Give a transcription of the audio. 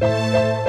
Música